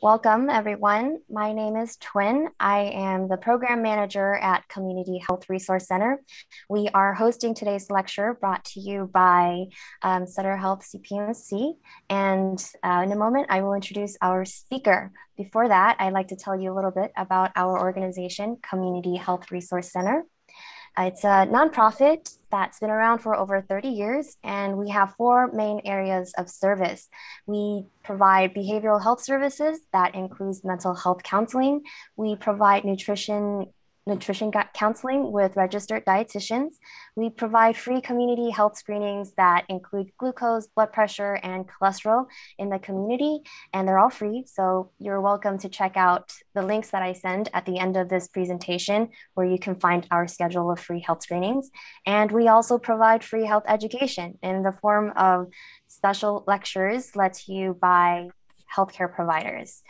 Welcome, everyone. My name is Twin. I am the program manager at Community Health Resource Center. We are hosting today's lecture brought to you by um, Sutter Health CPMC. And uh, in a moment, I will introduce our speaker. Before that, I'd like to tell you a little bit about our organization, Community Health Resource Center. Uh, it's a nonprofit that's been around for over 30 years, and we have four main areas of service. We provide behavioral health services that includes mental health counseling. We provide nutrition nutrition counseling with registered dietitians. We provide free community health screenings that include glucose, blood pressure, and cholesterol in the community, and they're all free. So you're welcome to check out the links that I send at the end of this presentation, where you can find our schedule of free health screenings. And we also provide free health education in the form of special lectures led to you by healthcare providers.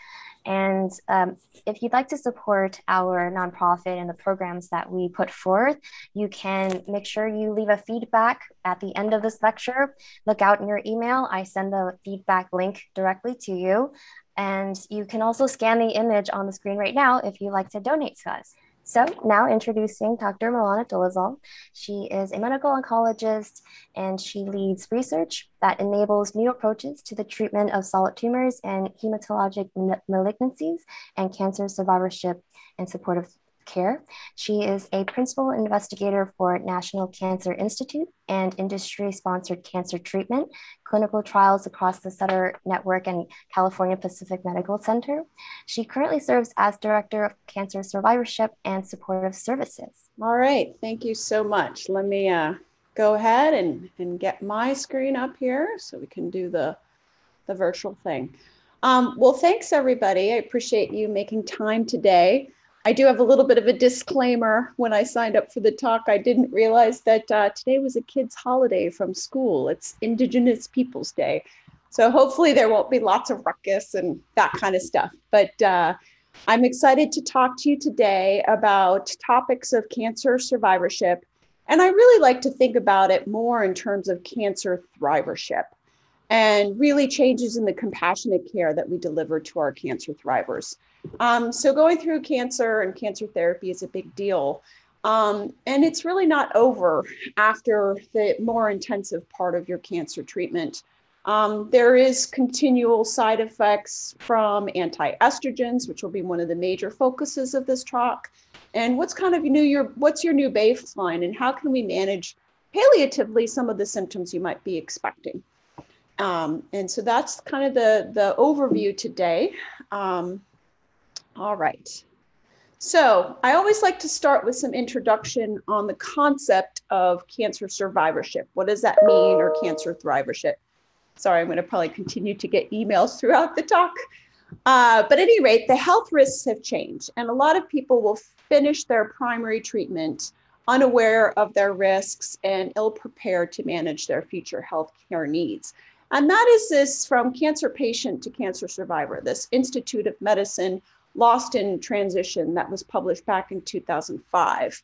And um, if you'd like to support our nonprofit and the programs that we put forth, you can make sure you leave a feedback at the end of this lecture. Look out in your email. I send the feedback link directly to you. And you can also scan the image on the screen right now if you'd like to donate to us. So now introducing Dr. Milana Dolezal. She is a medical oncologist and she leads research that enables new approaches to the treatment of solid tumors and hematologic malignancies and cancer survivorship and supportive care. She is a principal investigator for National Cancer Institute and industry sponsored cancer treatment, clinical trials across the Sutter Network and California Pacific Medical Center. She currently serves as Director of Cancer Survivorship and Supportive Services. All right, thank you so much. Let me uh, go ahead and, and get my screen up here so we can do the, the virtual thing. Um, well, thanks everybody. I appreciate you making time today. I do have a little bit of a disclaimer. When I signed up for the talk, I didn't realize that uh, today was a kid's holiday from school. It's Indigenous Peoples Day. So hopefully there won't be lots of ruckus and that kind of stuff. But uh, I'm excited to talk to you today about topics of cancer survivorship. And I really like to think about it more in terms of cancer thrivership and really changes in the compassionate care that we deliver to our cancer thrivers. Um, so going through cancer and cancer therapy is a big deal. Um, and it's really not over after the more intensive part of your cancer treatment. Um, there is continual side effects from anti-estrogens, which will be one of the major focuses of this talk. And what's kind of new your what's your new baseline and how can we manage palliatively some of the symptoms you might be expecting? Um, and so that's kind of the, the overview today. Um, all right. So I always like to start with some introduction on the concept of cancer survivorship. What does that mean or cancer thrivership? Sorry, I'm going to probably continue to get emails throughout the talk. Uh, but at any rate, the health risks have changed, and a lot of people will finish their primary treatment unaware of their risks and ill prepared to manage their future health care needs. And that is this from cancer patient to cancer survivor, this Institute of Medicine Lost in Transition that was published back in 2005.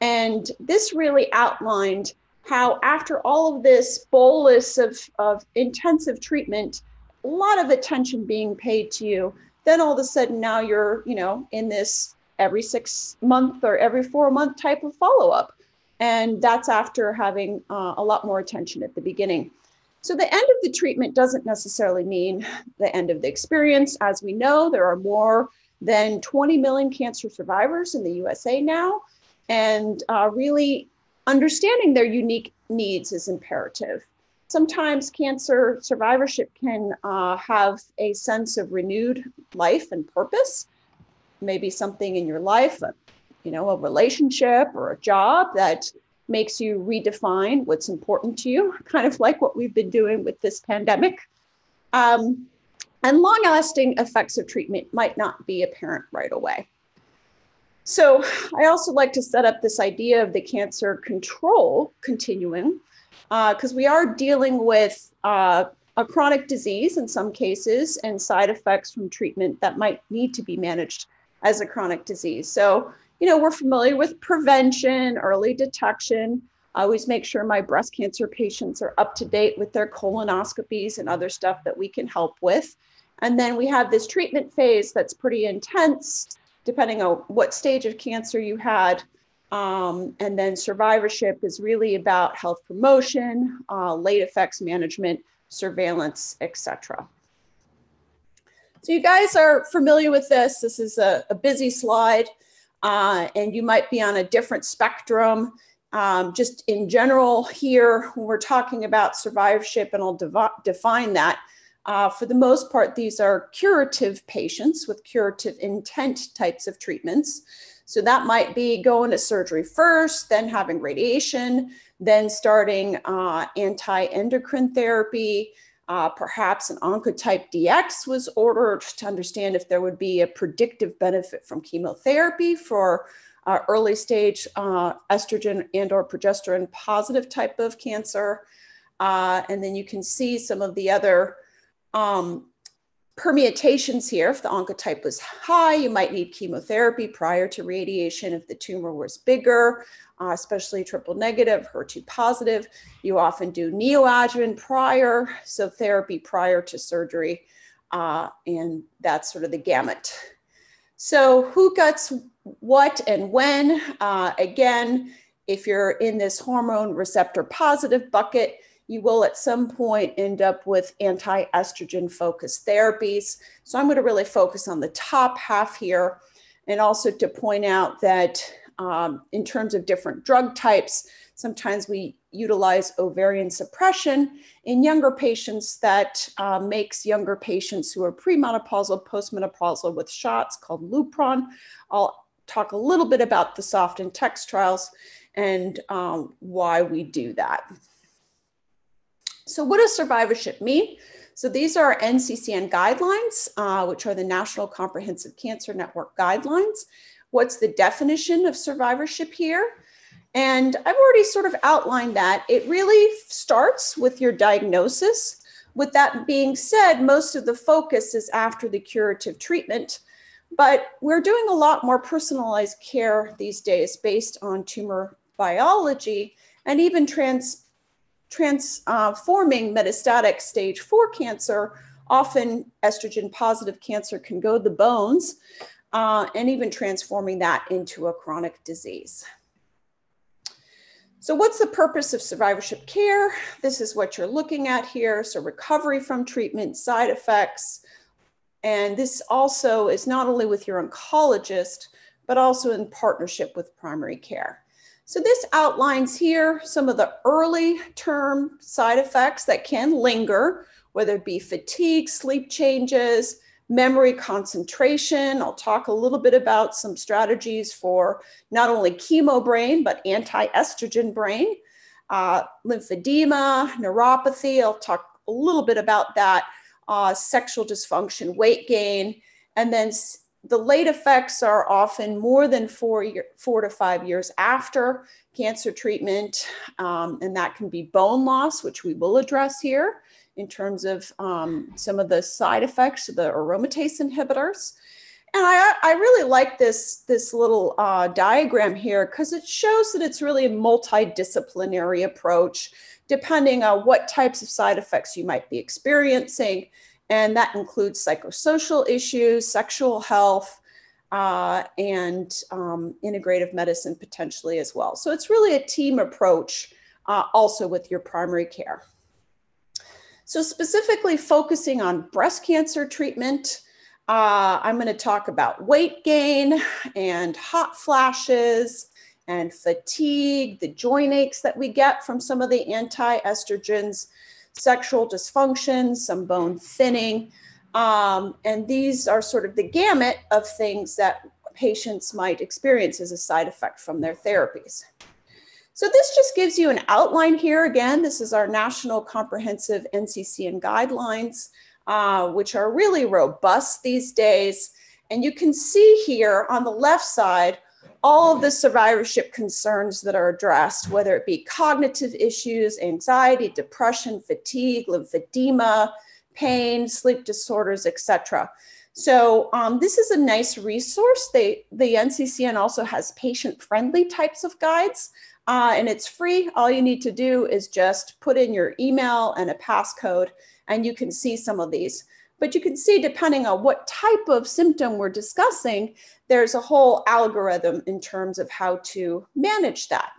And this really outlined how, after all of this bolus of, of intensive treatment, a lot of attention being paid to you, then all of a sudden now you're, you know, in this every six month or every four month type of follow up. And that's after having uh, a lot more attention at the beginning. So the end of the treatment doesn't necessarily mean the end of the experience. As we know, there are more than 20 million cancer survivors in the USA now. And uh, really understanding their unique needs is imperative. Sometimes cancer survivorship can uh, have a sense of renewed life and purpose. Maybe something in your life, you know, a relationship or a job that makes you redefine what's important to you, kind of like what we've been doing with this pandemic. Um, and long lasting effects of treatment might not be apparent right away. So, I also like to set up this idea of the cancer control continuum because uh, we are dealing with uh, a chronic disease in some cases and side effects from treatment that might need to be managed as a chronic disease. So, you know, we're familiar with prevention, early detection. I always make sure my breast cancer patients are up to date with their colonoscopies and other stuff that we can help with. And then we have this treatment phase that's pretty intense, depending on what stage of cancer you had. Um, and then survivorship is really about health promotion, uh, late effects management, surveillance, etc. So you guys are familiar with this. This is a, a busy slide, uh, and you might be on a different spectrum. Um, just in general here, when we're talking about survivorship, and I'll define that, uh, for the most part, these are curative patients with curative intent types of treatments. So that might be going to surgery first, then having radiation, then starting uh, anti endocrine therapy. Uh, perhaps an oncotype DX was ordered to understand if there would be a predictive benefit from chemotherapy for uh, early stage uh, estrogen and or progesterone positive type of cancer. Uh, and then you can see some of the other um, permutations here. If the oncotype was high, you might need chemotherapy prior to radiation. If the tumor was bigger, uh, especially triple negative, HER2 positive, you often do neoadjuvant prior, so therapy prior to surgery. Uh, and that's sort of the gamut. So, who gets what and when? Uh, again, if you're in this hormone receptor positive bucket, you will at some point end up with anti estrogen focused therapies. So I'm going to really focus on the top half here and also to point out that um, in terms of different drug types, sometimes we utilize ovarian suppression in younger patients that uh, makes younger patients who are premenopausal, postmenopausal with shots called Lupron. I'll talk a little bit about the SOFT and TEXT trials and um, why we do that. So, what does survivorship mean? So, these are NCCN guidelines, uh, which are the National Comprehensive Cancer Network guidelines. What's the definition of survivorship here? And I've already sort of outlined that. It really starts with your diagnosis. With that being said, most of the focus is after the curative treatment, but we're doing a lot more personalized care these days based on tumor biology and even trans transforming uh, metastatic stage four cancer, often estrogen positive cancer can go to the bones, uh, and even transforming that into a chronic disease. So, what's the purpose of survivorship care? This is what you're looking at here. So, recovery from treatment, side effects. And this also is not only with your oncologist, but also in partnership with primary care. So this outlines here some of the early term side effects that can linger, whether it be fatigue, sleep changes, memory concentration. I'll talk a little bit about some strategies for not only chemo brain, but anti-estrogen brain, uh, lymphedema, neuropathy. I'll talk a little bit about that, uh, sexual dysfunction, weight gain, and then the late effects are often more than four, year, four to five years after cancer treatment, um, and that can be bone loss, which we will address here in terms of um, some of the side effects of the aromatase inhibitors. And I, I really like this, this little uh, diagram here because it shows that it's really a multidisciplinary approach depending on what types of side effects you might be experiencing and that includes psychosocial issues, sexual health, uh, and um, integrative medicine potentially as well. So it's really a team approach uh, also with your primary care. So, specifically focusing on breast cancer treatment, uh, I'm going to talk about weight gain and hot flashes and fatigue, the joint aches that we get from some of the anti estrogens sexual dysfunction, some bone thinning. Um, and these are sort of the gamut of things that patients might experience as a side effect from their therapies. So this just gives you an outline here. Again, this is our National Comprehensive NCCN guidelines, uh, which are really robust these days. And you can see here on the left side all of the survivorship concerns that are addressed, whether it be cognitive issues, anxiety, depression, fatigue, lymphedema, pain, sleep disorders, etc. So um, this is a nice resource. They, the NCCN also has patient-friendly types of guides, uh, and it's free. All you need to do is just put in your email and a passcode, and you can see some of these. But you can see, depending on what type of symptom we're discussing, there's a whole algorithm in terms of how to manage that.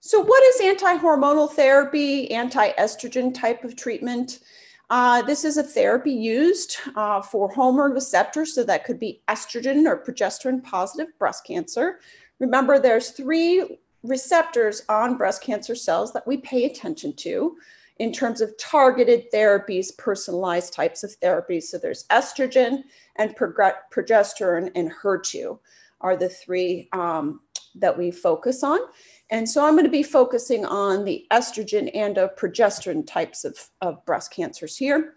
So, what is anti hormonal therapy, anti estrogen type of treatment? Uh, this is a therapy used uh, for hormone receptors, so that could be estrogen or progesterone positive breast cancer. Remember, there's three receptors on breast cancer cells that we pay attention to in terms of targeted therapies, personalized types of therapies. So there's estrogen and progesterone and HER2 are the three um, that we focus on. And so I'm going to be focusing on the estrogen and a progesterone types of, of breast cancers here.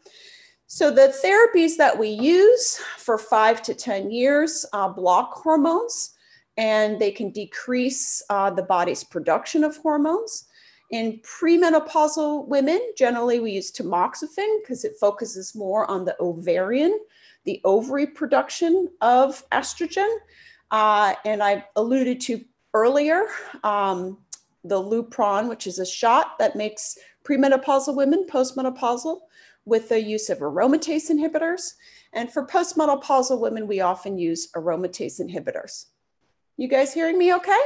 So the therapies that we use for five to 10 years uh, block hormones and they can decrease uh, the body's production of hormones. In premenopausal women, generally we use tamoxifen because it focuses more on the ovarian, the ovary production of estrogen. Uh, and I alluded to earlier, um, the Lupron, which is a shot that makes premenopausal women postmenopausal with the use of aromatase inhibitors. And for postmenopausal women, we often use aromatase inhibitors. You guys hearing me okay?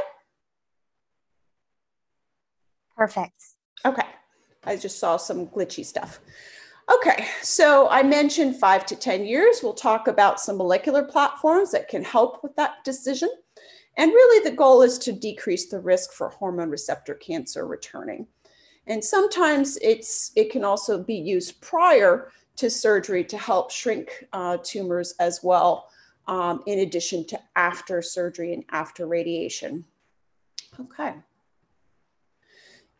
Perfect. Okay. I just saw some glitchy stuff. Okay, so I mentioned five to 10 years. We'll talk about some molecular platforms that can help with that decision. And really, the goal is to decrease the risk for hormone receptor cancer returning. And sometimes it's, it can also be used prior to surgery to help shrink uh, tumors as well, um, in addition to after surgery and after radiation. Okay.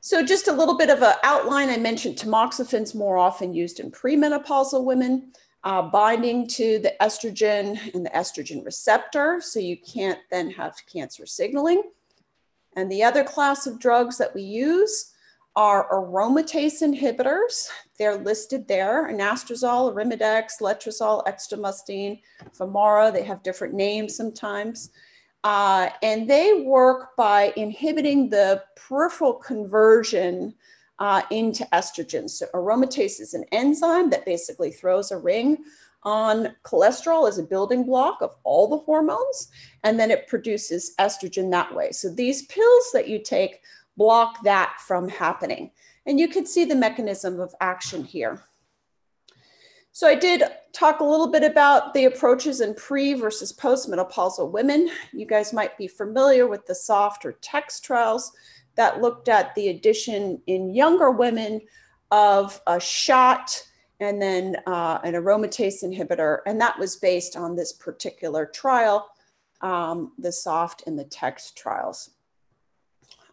So just a little bit of an outline. I mentioned tamoxifen more often used in premenopausal women uh, binding to the estrogen and the estrogen receptor, so you can't then have cancer signaling. And the other class of drugs that we use are aromatase inhibitors. They're listed there, anastrozole, arimidex, letrozole, exemestane, Femara. They have different names sometimes. Uh, and they work by inhibiting the peripheral conversion uh, into estrogen. So aromatase is an enzyme that basically throws a ring on cholesterol as a building block of all the hormones, and then it produces estrogen that way. So these pills that you take block that from happening. And you can see the mechanism of action here. So I did talk a little bit about the approaches in pre versus postmenopausal women. You guys might be familiar with the SOFT or TEXT trials that looked at the addition in younger women of a shot and then uh, an aromatase inhibitor. And that was based on this particular trial, um, the SOFT and the TEXT trials.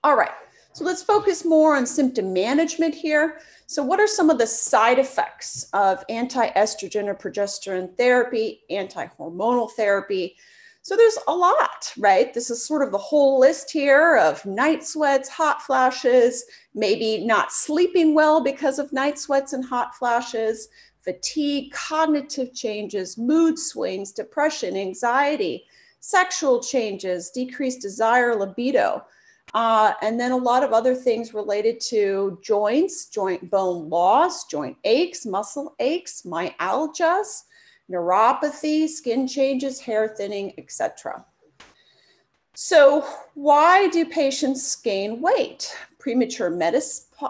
All right, so let's focus more on symptom management here. So what are some of the side effects of anti-estrogen or progesterone therapy, anti-hormonal therapy, so there's a lot, right? This is sort of the whole list here of night sweats, hot flashes, maybe not sleeping well because of night sweats and hot flashes, fatigue, cognitive changes, mood swings, depression, anxiety, sexual changes, decreased desire, libido. Uh, and then a lot of other things related to joints, joint bone loss, joint aches, muscle aches, myalgias, neuropathy, skin changes, hair thinning, etc. So why do patients gain weight? Premature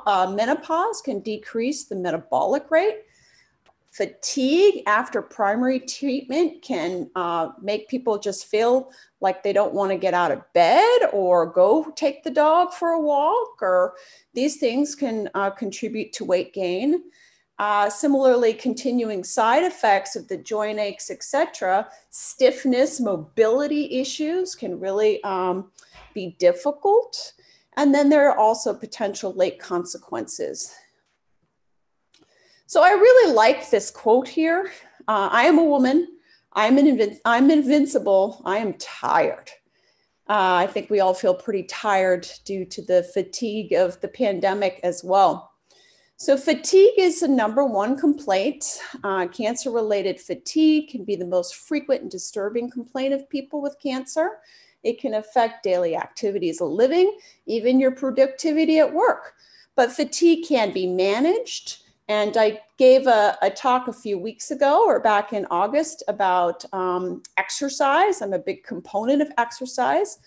uh, menopause can decrease the metabolic rate. Fatigue after primary treatment can uh, make people just feel like they don't want to get out of bed or go take the dog for a walk, or these things can uh, contribute to weight gain. Uh, similarly, continuing side effects of the joint aches, etc., stiffness, mobility issues can really um, be difficult. And then there are also potential late consequences. So I really like this quote here. Uh, I am a woman. I'm, invin- I'm invincible. I am tired. Uh, I think we all feel pretty tired due to the fatigue of the pandemic as well. So, fatigue is the number one complaint. Uh, cancer related fatigue can be the most frequent and disturbing complaint of people with cancer. It can affect daily activities of living, even your productivity at work. But fatigue can be managed And I gave a, a, talk a few weeks ago or back in August about um, exercise. I'm a big component of exercise.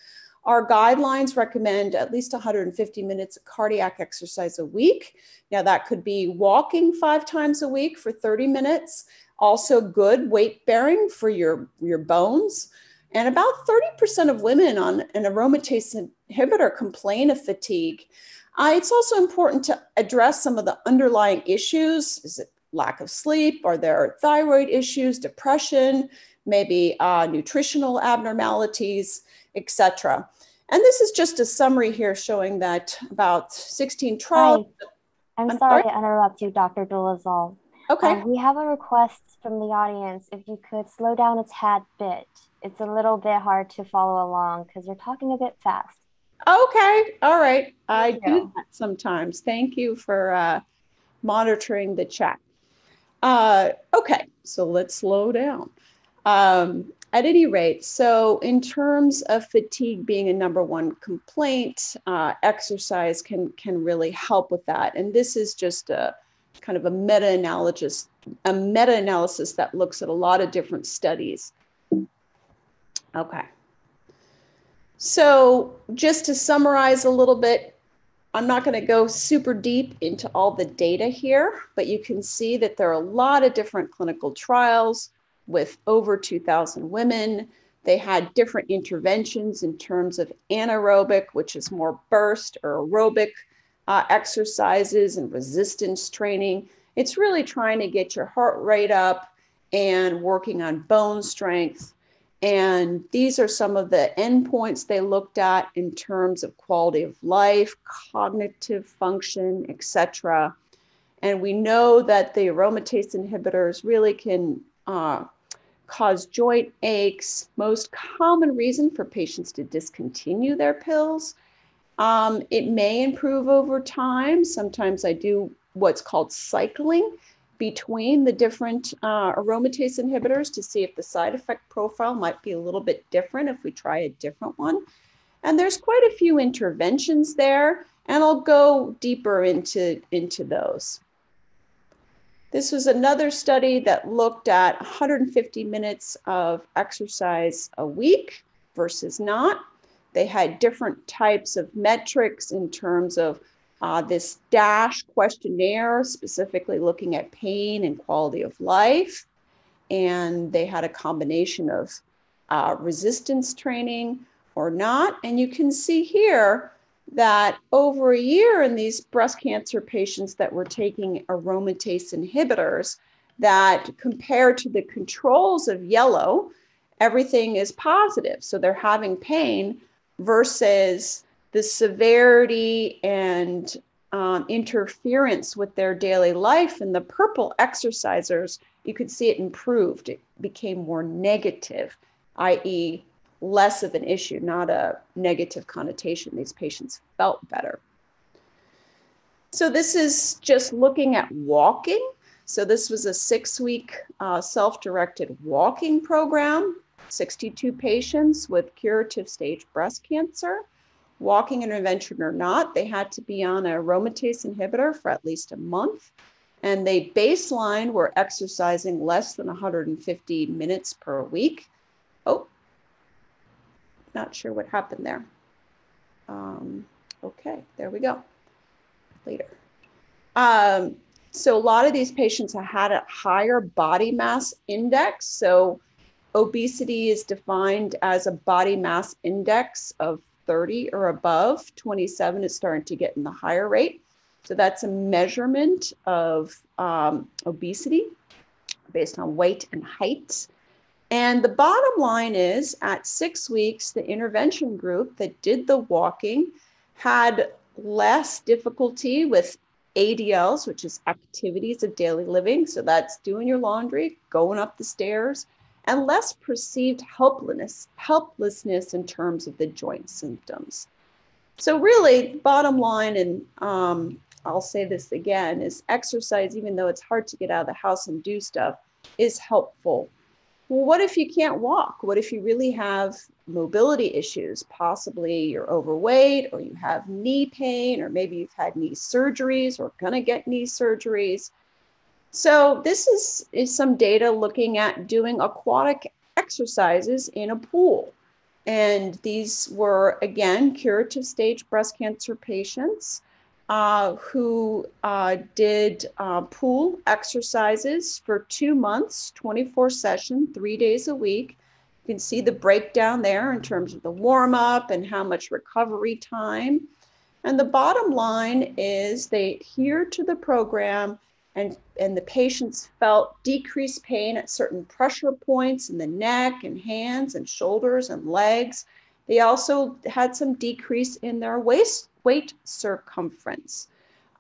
Our guidelines recommend at least 150 minutes of cardiac exercise a week. Now, that could be walking five times a week for 30 minutes, also good weight bearing for your, your bones. And about 30% of women on an aromatase inhibitor complain of fatigue. Uh, it's also important to address some of the underlying issues. Is it lack of sleep? Are there thyroid issues, depression, maybe uh, nutritional abnormalities, etc. And this is just a summary here showing that about 16 trials. Hi. I'm, I'm sorry, sorry, to interrupt you, Dr. Dolezal. Okay. Um, we have a request from the audience if you could slow down a tad bit. It's a little bit hard to follow along because you're talking a bit fast. Okay. All right. I do that sometimes. Thank you for uh, monitoring the chat. Uh, okay. So let's slow down. Um, at any rate, so in terms of fatigue being a number one complaint, uh, exercise can can really help with that. And this is just a kind of a meta-analysis, a meta-analysis that looks at a lot of different studies. Okay. So just to summarize a little bit, I'm not going to go super deep into all the data here, but you can see that there are a lot of different clinical trials with over 2,000 women. They had different interventions in terms of anaerobic, which is more burst, or aerobic uh, exercises and resistance training. It's really trying to get your heart rate up and working on bone strength. And these are some of the endpoints they looked at in terms of quality of life, cognitive function, etc. And we know that the aromatase inhibitors really can uh, cause joint aches. Most common reason for patients to discontinue their pills. Um, it may improve over time. Sometimes I do what's called cycling between the different uh, aromatase inhibitors to see if the side effect profile might be a little bit different if we try a different one. And there's quite a few interventions there, and I'll go deeper into, into those. This was another study that looked at 150 minutes of exercise a week versus not. They had different types of metrics in terms of uh, this DASH questionnaire, specifically looking at pain and quality of life. And they had a combination of uh, resistance training or not. And you can see here that over a year in these breast cancer patients that were taking aromatase inhibitors, that compared to the controls of yellow, everything is positive. So they're having pain versus the severity and um, interference with their daily life. And the purple exercisers, you could see it improved. It became more negative, i.e., less of an issue, not a negative connotation. These patients felt better. So, this is just looking at walking. So, this was a six week uh, self directed walking program, 62 patients with curative stage breast cancer. Walking intervention or not, they had to be on a aromatase inhibitor for at least a month. And they baseline were exercising less than 150 minutes per week. Oh, not sure what happened there. Um, okay, there we go. Later. Um, so a lot of these patients had a higher body mass index. So obesity is defined as a body mass index of 30 or above. 27 is starting to get in the higher rate. So that's a measurement of um, obesity based on weight and height. And the bottom line is at six weeks, the intervention group that did the walking had less difficulty with ADLs, which is activities of daily living. So that's doing your laundry, going up the stairs, and less perceived helplessness, helplessness in terms of the joint symptoms. So really, bottom line, and um, I'll say this again, is exercise, even though it's hard to get out of the house and do stuff, is helpful well, what if you can't walk? What if you really have mobility issues? Possibly you're overweight or you have knee pain, or maybe you've had knee surgeries or gonna get knee surgeries. So this is, is some data looking at doing aquatic exercises in a pool. And these were, again, curative stage breast cancer patients uh, who uh, did uh, pool exercises for two months, 24 session, three days a week. You can see the breakdown there in terms of the warm up and how much recovery time. And the bottom line is they adhered to the program and, and the patients felt decreased pain at certain pressure points in the neck and hands and shoulders and legs. They also had some decrease in their waist weight circumference.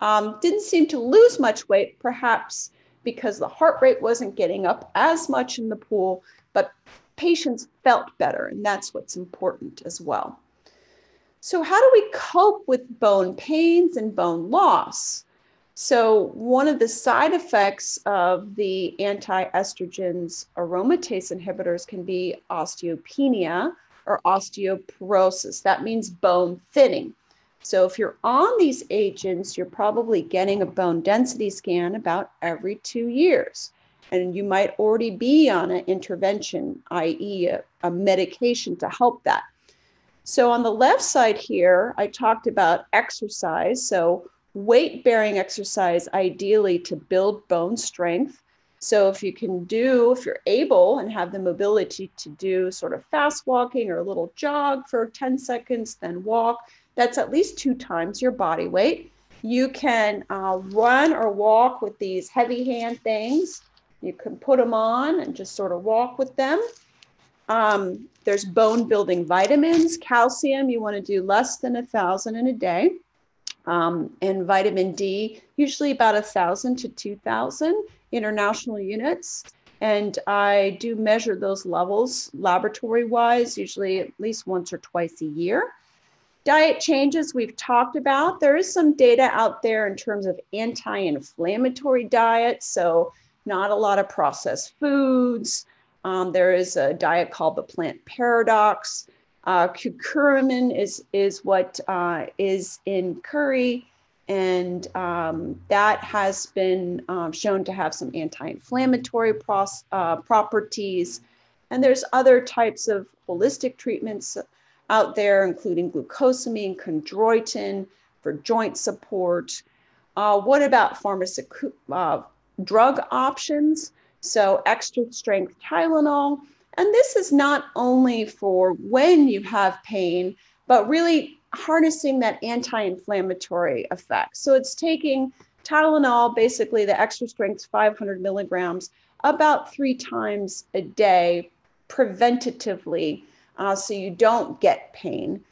Um, didn't seem to lose much weight, perhaps because the heart rate wasn't getting up as much in the pool, but patients felt better, and that's what's important as well. So, how do we cope with bone pains and bone loss? So, one of the side effects of the anti estrogens aromatase inhibitors can be osteopenia or osteoporosis. That means bone thinning. So, if you're on these agents, you're probably getting a bone density scan about every two years. And you might already be on an intervention, i.e., a, a medication to help that. So, on the left side here, I talked about exercise. So, weight bearing exercise ideally to build bone strength. So if you can do, if you're able and have the mobility to do sort of fast walking or a little jog for 10 seconds, then walk, that's at least two times your body weight. You can uh, run or walk with these heavy hand things. You can put them on and just sort of walk with them. Um, there's bone building vitamins, calcium, you want to do less than a thousand in a day um, and vitamin D, usually about thousand to 2,000 international units. And I do measure those levels laboratory wise, usually at least once or twice a year. Diet changes we've talked about. There is some data out there in terms of anti inflammatory diets. So, not a lot of processed foods. Um, there is a diet called the plant paradox. Uh, curcumin is is what uh, is in curry, and um, that has been um, shown to have some anti-inflammatory uh, properties. And there's other types of holistic treatments out there, including glucosamine, chondroitin for joint support. Uh, what about pharmaceutical uh, drug options? So extra strength Tylenol and this is not only for when you have pain, but really harnessing that anti inflammatory effect. So it's taking Tylenol, basically the extra strength 500 milligrams, about three times a day preventatively uh, so you don't get pain.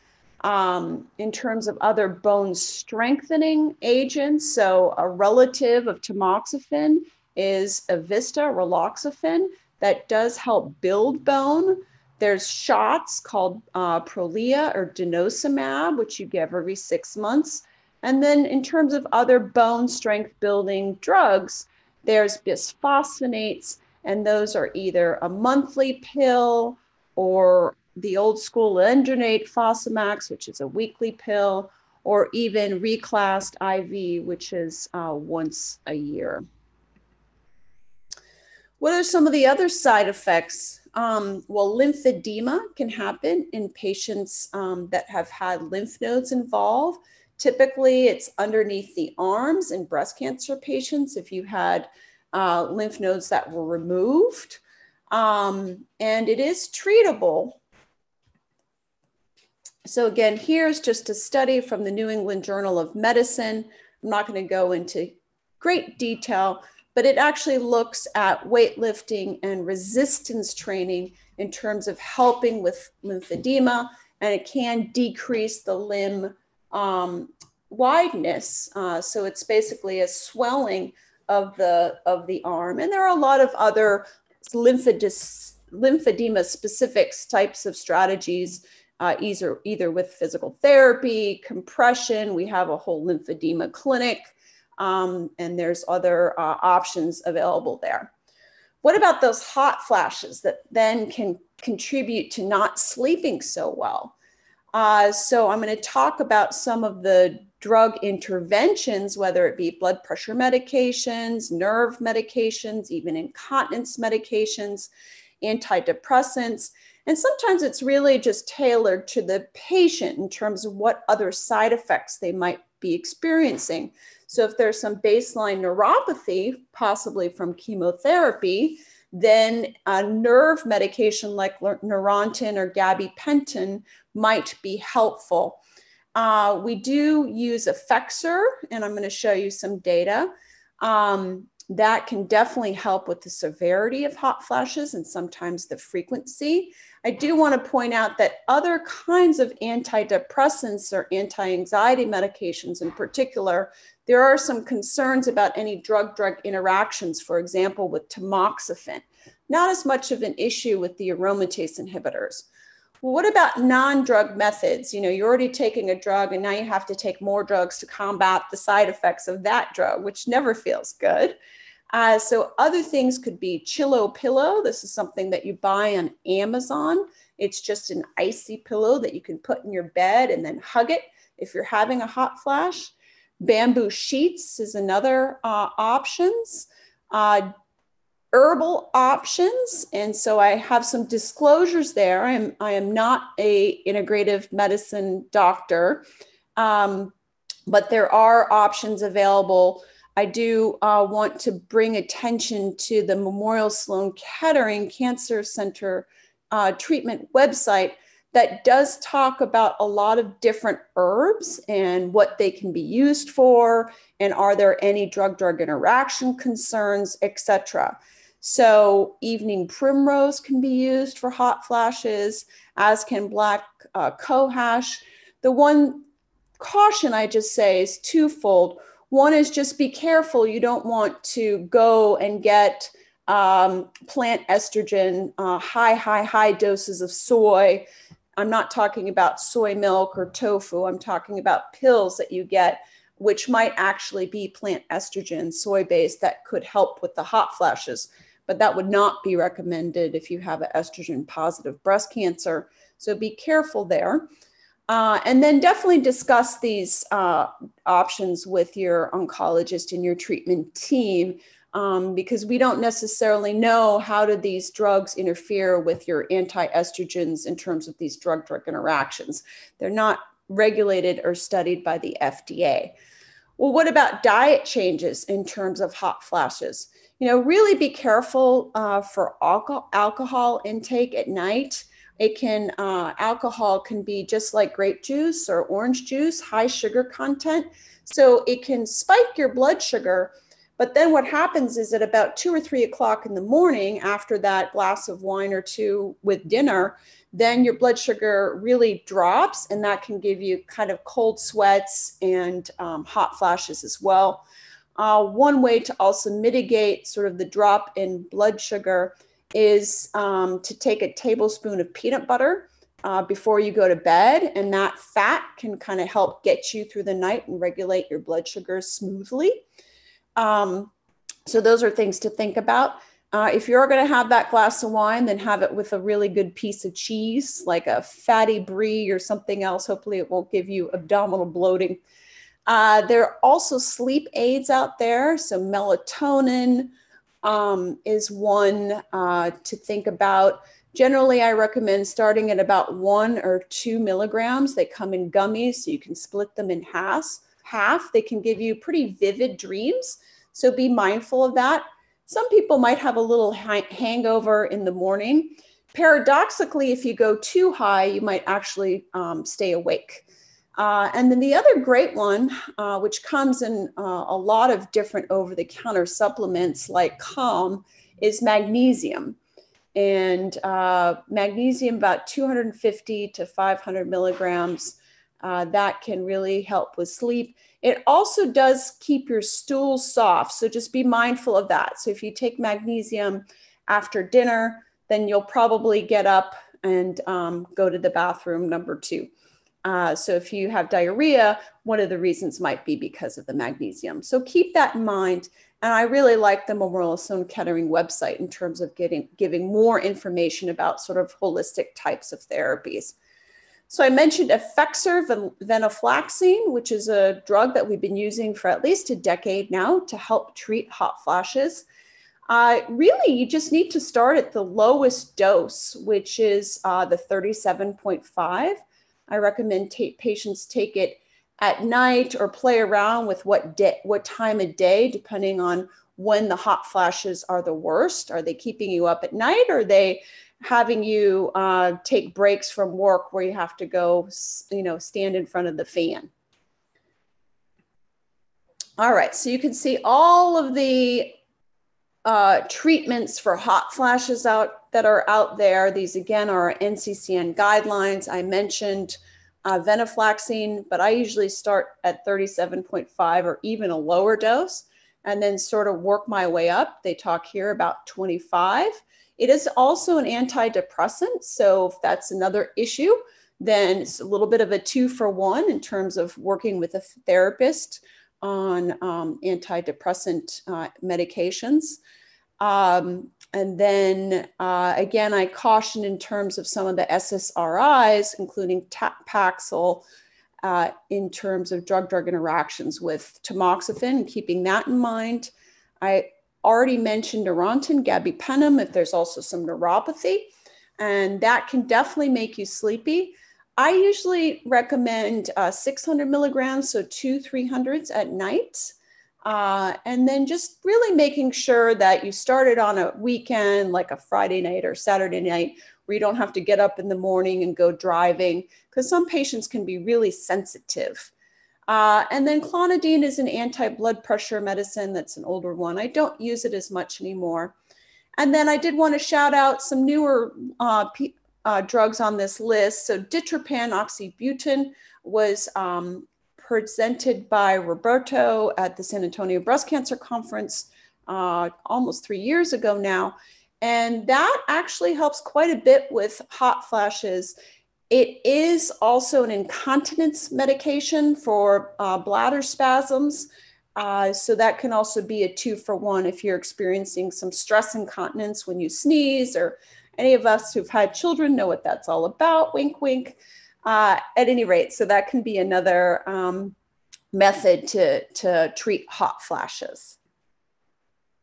Um, in terms of other bone strengthening agents, so a relative of tamoxifen is Evista, raloxifene that does help build bone. There's shots called uh, Prolia or denosumab, which you give every six months. And then in terms of other bone strength building drugs, there's bisphosphonates, and those are either a monthly pill or the old school Endronate Fosamax, which is a weekly pill, or even Reclast IV, which is uh, once a year. What are some of the other side effects? Um, well, lymphedema can happen in patients um, that have had lymph nodes involved. Typically, it's underneath the arms in breast cancer patients if you had uh, lymph nodes that were removed. Um, and it is treatable. So, again, here's just a study from the New England Journal of Medicine. I'm not going to go into great detail, but it actually looks at weightlifting and resistance training in terms of helping with lymphedema, and it can decrease the limb um, wideness. Uh, so it's basically a swelling of the of the arm, and there are a lot of other lymphedema specific types of strategies. Uh, either either with physical therapy, compression. We have a whole lymphedema clinic um, and there's other uh, options available there. What about those hot flashes that then can contribute to not sleeping so well? Uh, so I'm going to talk about some of the drug interventions, whether it be blood pressure medications, nerve medications, even incontinence medications, antidepressants. And sometimes it's really just tailored to the patient in terms of what other side effects they might be experiencing. So if there's some baseline neuropathy, possibly from chemotherapy, then a nerve medication like Neurontin or gabapentin might be helpful. Uh, we do use Effexor, and I'm going to show you some data. Um, that can definitely help with the severity of hot flashes and sometimes the frequency. I do want to point out that other kinds of antidepressants or anti anxiety medications in particular, there are some concerns about any drug drug interactions, for example, with tamoxifen. Not as much of an issue with the aromatase inhibitors. Well, what about non drug methods? You know, you're already taking a drug and now you have to take more drugs to combat the side effects of that drug, which never feels good. Uh, so other things could be Chillow Pillow. This is something that you buy on Amazon. It's just an icy pillow that you can put in your bed and then hug it if you're having a hot flash. Bamboo sheets is another uh, options. Uh, herbal options, and so I have some disclosures there. I am I am not a integrative medicine doctor, um, but there are options available I do uh, want to bring attention to the Memorial Sloan Kettering Cancer Center uh, treatment website that does talk about a lot of different herbs and what they can be used for, and are there any drug-drug interaction concerns, etc. So evening primrose can be used for hot flashes, as can black uh, cohosh. The one caution I just say is twofold. One is just be careful. You don't want to go and get um, plant estrogen, uh, high, high, high doses of soy. I'm not talking about soy milk or tofu. I'm talking about pills that you get, which might actually be plant estrogen, soy based, that could help with the hot flashes. But that would not be recommended if you have an estrogen positive breast cancer. So be careful there. Uh, and then definitely discuss these uh, options with your oncologist and your treatment team um, because we don't necessarily know how do these drugs interfere with your anti-estrogens in terms of these drug-drug interactions. They're not regulated or studied by the FDA. Well, what about diet changes in terms of hot flashes? You know, really be careful uh, for alcohol, intake at night. It can, uh, alcohol can be just like grape juice or orange juice, high sugar content. So it can spike your blood sugar. But then what happens is at about two or three o'clock in the morning, after that glass of wine or two with dinner, then your blood sugar really drops, and that can give you kind of cold sweats and um, hot flashes as well. Uh, one way to also mitigate sort of the drop in blood sugar is um, to take a tablespoon of peanut butter uh, before you go to bed. And that fat can kind of help get you through the night and regulate your blood sugars smoothly. Um, so, those are things to think about. Uh, if you're going to have that glass of wine, then have it with a really good piece of cheese, like a fatty brie or something else. Hopefully, it won't give you abdominal bloating. Uh, there are also sleep aids out there. So, melatonin, um, is one uh, to think about. Generally, I recommend starting at about one or two milligrams. They come in gummies, so you can split them in half. Half they can give you pretty vivid dreams, so be mindful of that. Some people might have a little hangover in the morning. Paradoxically, if you go too high, you might actually um, stay awake. Uh, and then the other great one, uh, which comes in uh, a lot of different over the counter supplements like Calm, is magnesium. And uh, magnesium, about 250 to 500 milligrams, uh, that can really help with sleep. It also does keep your stool soft. So just be mindful of that. So if you take magnesium after dinner, then you'll probably get up and um, go to the bathroom number two. Uh, so if you have diarrhea, one of the reasons might be because of the magnesium. So keep that in mind. And I really like the Memorial Sloan Kettering website in terms of getting giving more information about sort of holistic types of therapies. So I mentioned Effexor venlafaxine, which is a drug that we've been using for at least a decade now to help treat hot flashes. Uh, really, you just need to start at the lowest dose, which is uh, the 37.5. I recommend ta- patients take it at night or play around with what day, what time of day, depending on when the hot flashes are the worst. Are they keeping you up at night, or are they having you uh, take breaks from work where you have to go, you know, stand in front of the fan? All right, so you can see all of the uh, treatments for hot flashes out that are out there. These again are NCCN guidelines. I mentioned uh, venlafaxine, but I usually start at 37.5 or even a lower dose and then sort of work my way up. They talk here about 25. It is also an antidepressant. So if that's another issue, then it's a little bit of a two for one in terms of working with a therapist on um, antidepressant uh, medications. Um, and then uh, again, I caution in terms of some of the SSRIs, including Paxil, uh, in terms of drug drug interactions with tamoxifen, keeping that in mind. I already mentioned Neurontin, gabapentin, if there's also some neuropathy, and that can definitely make you sleepy. I usually recommend uh, 600 milligrams, so two 300s at night. Uh, and then just really making sure that you started on a weekend, like a Friday night or Saturday night, where you don't have to get up in the morning and go driving, because some patients can be really sensitive. Uh, and then clonidine is an anti blood pressure medicine that's an older one. I don't use it as much anymore. And then I did want to shout out some newer uh, uh, drugs on this list. So ditropan oxybutynin was um, presented by Roberto at the San Antonio Breast Cancer Conference uh, almost three years ago now. And that actually helps quite a bit with hot flashes. It is also an incontinence medication for uh, bladder spasms. Uh, so that can also be a two for one if you're experiencing some stress incontinence when you sneeze or any of us who've had children know what that's all about. Wink, wink. Uh, at any rate, so that can be another um, method to, to treat hot flashes.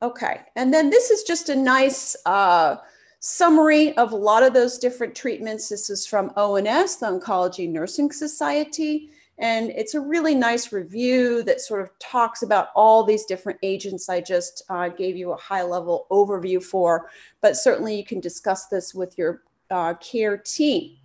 Okay, and then this is just a nice uh, summary of a lot of those different treatments. This is from ONS, the Oncology Nursing Society. And it's a really nice review that sort of talks about all these different agents I just uh, gave you a high level overview for, but certainly you can discuss this with your uh, care team.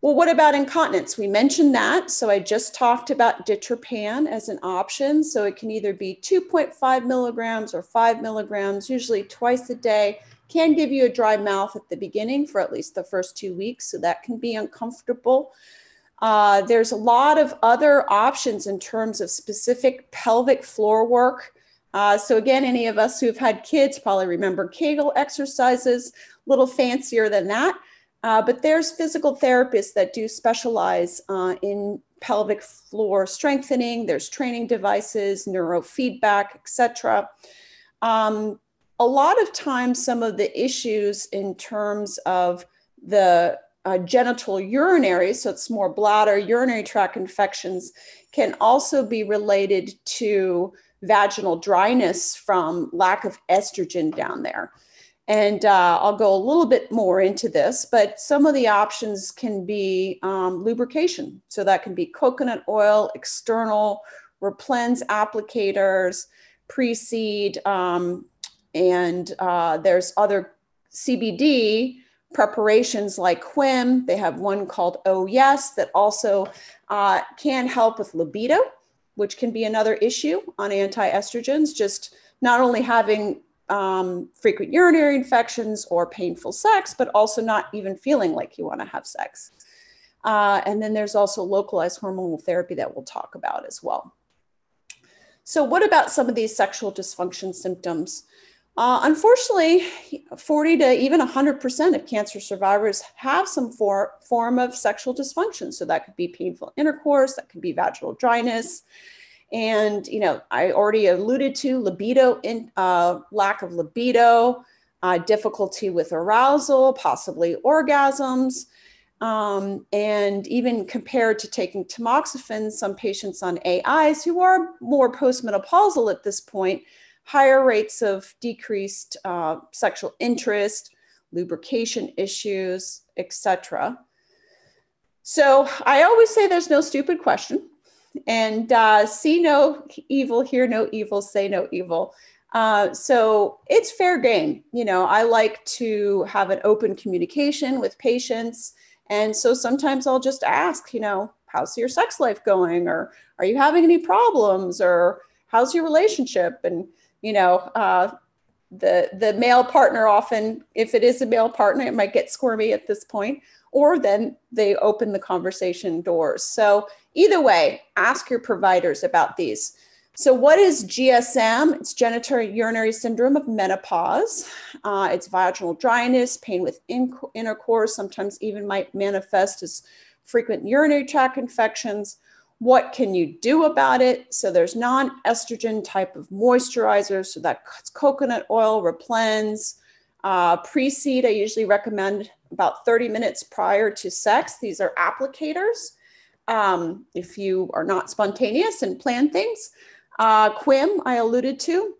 Well, what about incontinence? We mentioned that. So I just talked about ditropan as an option. So it can either be 2.5 milligrams or 5 milligrams, usually twice a day. Can give you a dry mouth at the beginning for at least the first two weeks. So that can be uncomfortable. Uh, there's a lot of other options in terms of specific pelvic floor work. Uh, so again, any of us who've had kids probably remember Kegel exercises, a little fancier than that. Uh, but there's physical therapists that do specialize uh, in pelvic floor strengthening. There's training devices, neurofeedback, etc. Um, a lot of times, some of the issues in terms of the uh, genital urinary, so it's more bladder, urinary tract infections, can also be related to vaginal dryness from lack of estrogen down there. And uh, I'll go a little bit more into this, but some of the options can be um, lubrication. So that can be coconut oil, external, Replens applicators, pre-seed, um, and uh, there's other CBD preparations like Quim. They have one called Oh Yes that also uh, can help with libido, which can be another issue on anti-estrogens. Just not only having um, frequent urinary infections or painful sex, but also not even feeling like you want to have sex. Uh, and then there's also localized hormonal therapy that we'll talk about as well. So, what about some of these sexual dysfunction symptoms? Uh, unfortunately, 40 to even 100% of cancer survivors have some for, form of sexual dysfunction. So, that could be painful intercourse, that could be vaginal dryness, and, you know, I already alluded to libido, in, uh, lack of libido, uh, difficulty with arousal, possibly orgasms. Um, and even compared to taking tamoxifen, some patients on AIs who are more postmenopausal at this point, higher rates of decreased uh, sexual interest, lubrication issues, etc. So I always say there's no stupid question, and uh, see no evil, hear no evil, say no evil. Uh, so it's fair game. You know, I like to have an open communication with patients. And so sometimes I'll just ask, you know, how's your sex life going? Or are you having any problems? Or how's your relationship? And, you know, uh, the, the male partner often, if it is a male partner, it might get squirmy at this point, or then they open the conversation doors. So either way, ask your providers about these. So, what is GSM? It's genitourinary syndrome of menopause. Uh, it's vaginal dryness, pain with in- intercourse, sometimes even might manifest as frequent urinary tract infections. What can you do about it? So, there's non estrogen type of moisturizers. So, that's coconut oil, Replens. Uh, Pre seed, I usually recommend about 30 minutes prior to sex. These are applicators. Um, if you are not spontaneous and plan things, uh, Quim, I alluded to.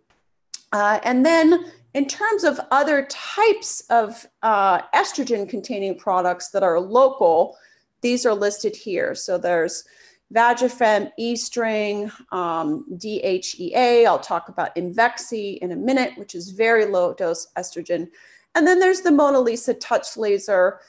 Uh, and then in terms of other types of uh, estrogen containing products that are local, these are listed here. So there's Vagifem, Estring, um, DHEA. I'll talk about Imvexxy in a minute, which is very low dose estrogen. And then there's the Mona Lisa touch laser.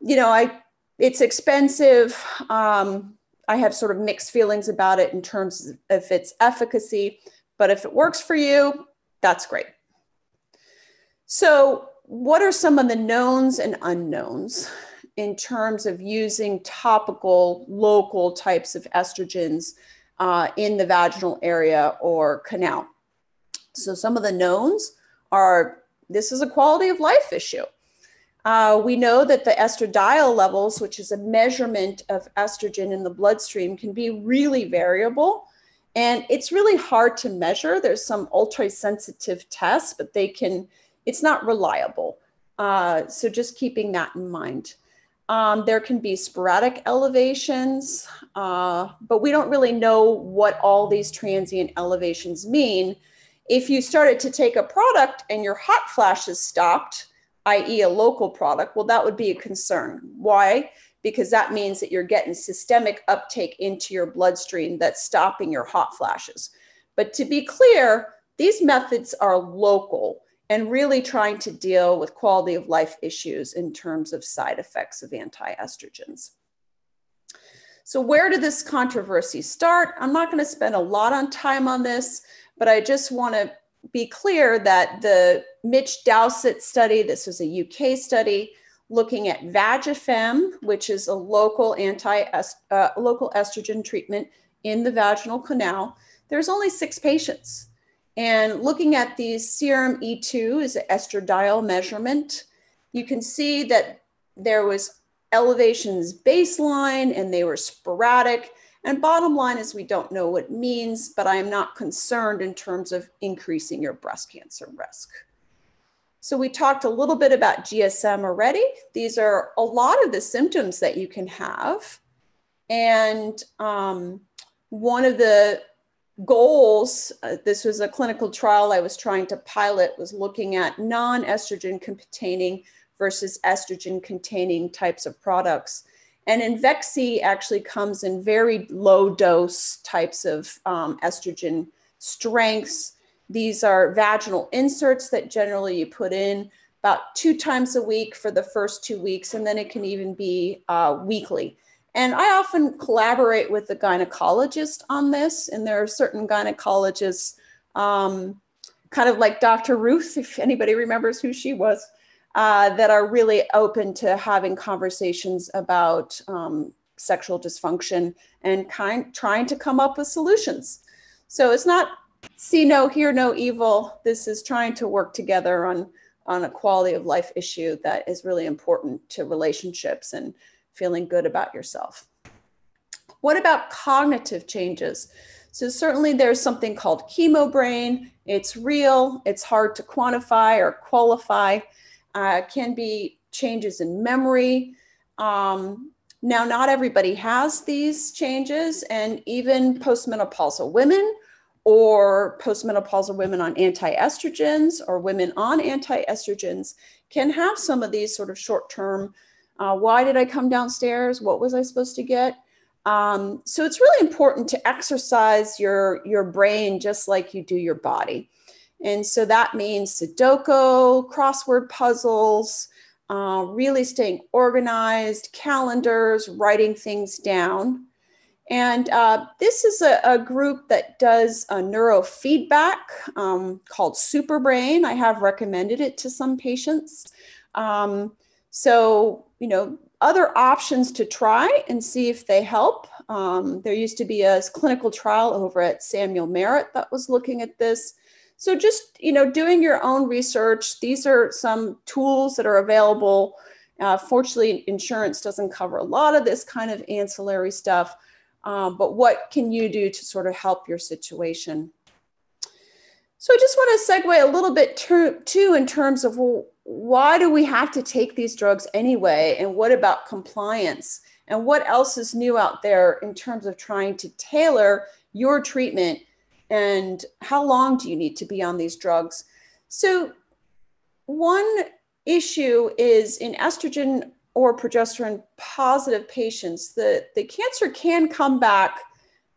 You know, I it's expensive. Um, I have sort of mixed feelings about it in terms of its efficacy, but if it works for you, that's great. So, what are some of the knowns and unknowns in terms of using topical, local types of estrogens uh, in the vaginal area or canal? So, some of the knowns are this is a quality of life issue. Uh, we know that the estradiol levels, which is a measurement of estrogen in the bloodstream, can be really variable. And it's really hard to measure. There's some ultra sensitive tests, but they can, it's not reliable. Uh, so just keeping that in mind. Um, there can be sporadic elevations, uh, but we don't really know what all these transient elevations mean. If you started to take a product and your hot flashes stopped, i.e., a local product, well, that would be a concern. Why? Because that means that you're getting systemic uptake into your bloodstream that's stopping your hot flashes. But to be clear, these methods are local and really trying to deal with quality of life issues in terms of side effects of anti estrogens. So, where did this controversy start? I'm not going to spend a lot on time on this, but I just want to be clear that the Mitch Dowsett study, this was a UK study, looking at Vagifem, which is a local anti uh, local estrogen treatment in the vaginal canal. There's only six patients. And looking at the serum E2 is an estradiol measurement. You can see that there was elevations baseline and they were sporadic. And bottom line is, we don't know what it means, but I am not concerned in terms of increasing your breast cancer risk. So, we talked a little bit about GSM already. These are a lot of the symptoms that you can have. And um, one of the goals, uh, this was a clinical trial I was trying to pilot, was looking at non estrogen containing versus estrogen containing types of products. And Imvexxy actually comes in very low dose types of um, estrogen strengths. These are vaginal inserts that generally you put in about two times a week for the first two weeks, and then it can even be uh, weekly. And I often collaborate with the gynecologist on this, and there are certain gynecologists, um, kind of like Dr. Ruth, if anybody remembers who she was, uh, that are really open to having conversations about um, sexual dysfunction and kind trying to come up with solutions. So it's not see no, hear no evil. This is trying to work together on on a quality of life issue that is really important to relationships and feeling good about yourself. What about cognitive changes? So certainly there's something called chemo brain. It's real. It's hard to quantify or qualify uh, can be changes in memory. Um, now, not everybody has these changes, and even postmenopausal women or postmenopausal women on anti-estrogens or women on anti-estrogens can have some of these sort of short-term uh, why did i come downstairs what was i supposed to get um, so it's really important to exercise your your brain just like you do your body and so that means sudoku crossword puzzles uh, really staying organized calendars writing things down and uh, this is a, a, group that does a neurofeedback um, called Superbrain. I have recommended it to some patients. Um, so, you know, other options to try and see if they help. Um, there used to be a clinical trial over at Samuel Merritt that was looking at this. So just, you know, doing your own research. These are some tools that are available. Uh, fortunately, insurance doesn't cover a lot of this kind of ancillary stuff. Um, but what can you do to sort of help your situation? So I just want to segue a little bit to, too in terms of well, why do we have to take these drugs anyway? And what about compliance? And what else is new out there in terms of trying to tailor your treatment? And how long do you need to be on these drugs? So, one issue is in estrogen or progesterone positive patients, the, the cancer can come back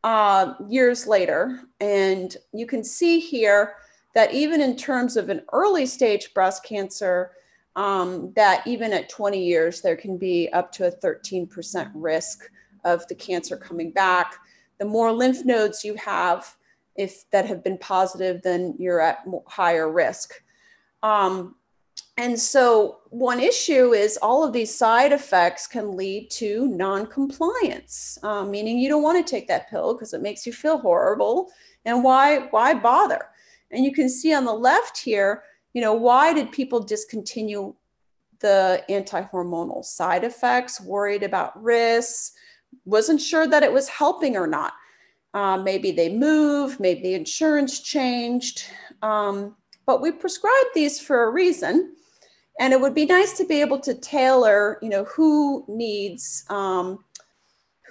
uh, years later. And you can see here that even in terms of an early stage breast cancer, um, that even at 20 years, there can be up to a 13% risk of the cancer coming back. The more lymph nodes you have, if that have been positive, then you're at higher risk. Um, and so, one issue is all of these side effects can lead to non-compliance, uh, meaning you don't want to take that pill because it makes you feel horrible. And why? Why bother? And you can see on the left here, you know, why did people discontinue the anti-hormonal side effects? Worried about risks, wasn't sure that it was helping or not. Uh, maybe they moved, maybe the insurance changed. Um, but we prescribe these for a reason and it would be nice to be able to tailor you know who needs um,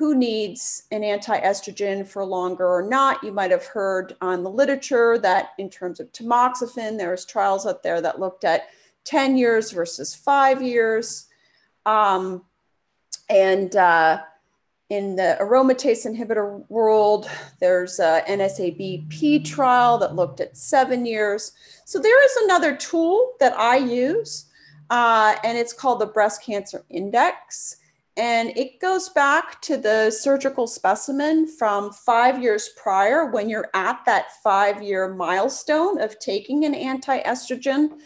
who needs an anti-estrogen for longer or not you might have heard on the literature that in terms of tamoxifen there's trials out there that looked at 10 years versus five years um, and uh, in the aromatase inhibitor world, there's a NSABP trial that looked at seven years. So there is another tool that I use uh, and it's called the Breast Cancer Index. And it goes back to the surgical specimen from five years prior when you're at that five year milestone of taking an anti estrogen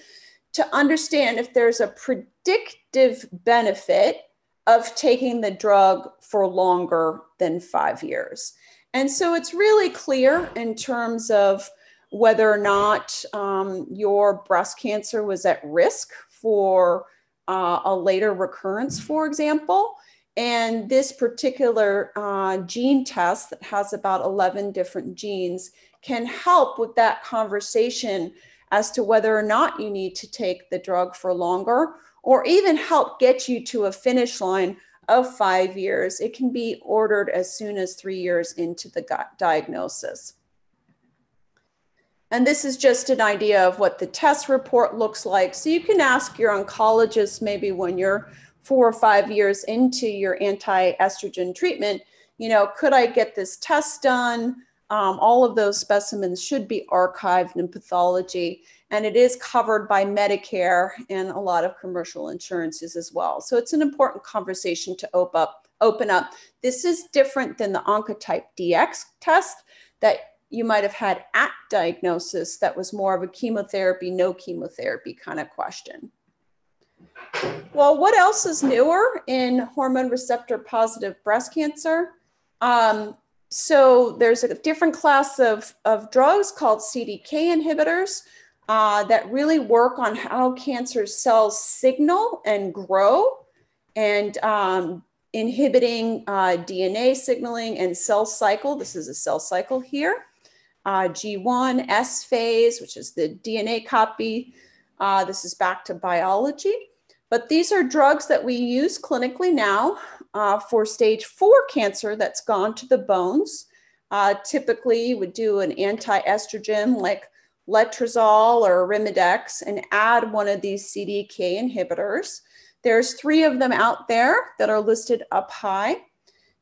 to understand if there's a predictive benefit of taking the drug for longer than five years. And so it's really clear in terms of whether or not um, your breast cancer was at risk for uh, a later recurrence, for example. And this particular uh, gene test that has about 11 different genes can help with that conversation as to whether or not you need to take the drug for longer or even help get you to a finish line of five years. It can be ordered as soon as three years into the diagnosis. And this is just an idea of what the test report looks like. So you can ask your oncologist maybe when you're four or five years into your anti estrogen treatment, you know, could I get this test done? Um, all of those specimens should be archived in pathology, and it is covered by Medicare and a lot of commercial insurances as well. So it's an important conversation to open up. Open up. This is different than the Oncotype DX test that you might have had at diagnosis that was more of a chemotherapy, no chemotherapy kind of question. Well, what else is newer in hormone receptor positive breast cancer? Um, so there's a different class of, of drugs called CDK inhibitors uh, that really work on how cancer cells signal and grow and um, inhibiting uh, DNA signaling and cell cycle. This is a cell cycle here uh, G1, S phase, which is the DNA copy. Uh, this is back to biology. But these are drugs that we use clinically now uh, for stage four cancer that's gone to the bones. Uh, typically, you would do an anti estrogen like letrozole or Arimidex and add one of these CDK inhibitors. There's three of them out there that are listed up high.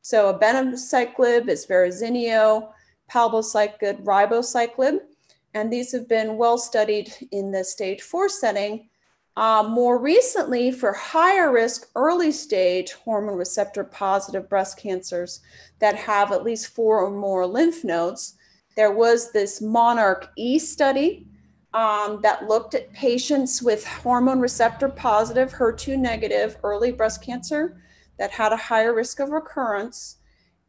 So abemaciclib is Verzenio, palbociclib, ribociclib, and these have been well studied in the stage four setting. Uh, more recently, for higher risk early stage hormone receptor positive breast cancers that have at least four or more lymph nodes, there was this Monarch E study um, that looked at patients with hormone receptor positive, HER2 negative early breast cancer that had a higher risk of recurrence